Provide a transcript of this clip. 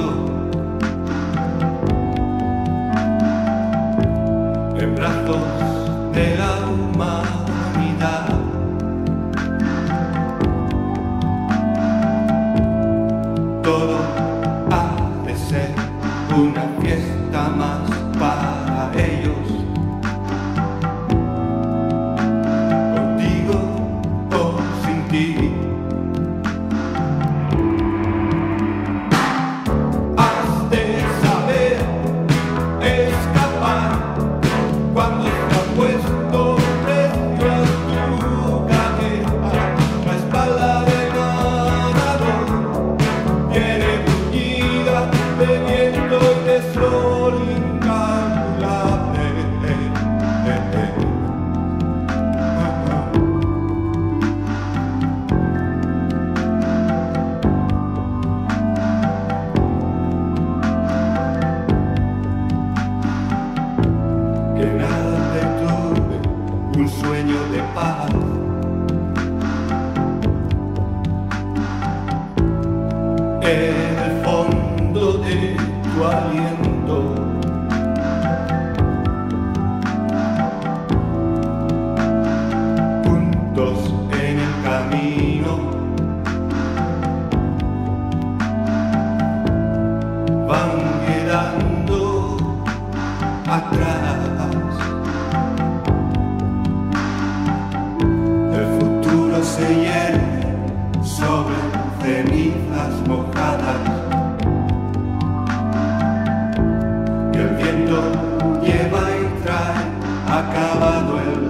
irmão. En lleva y trae acabado el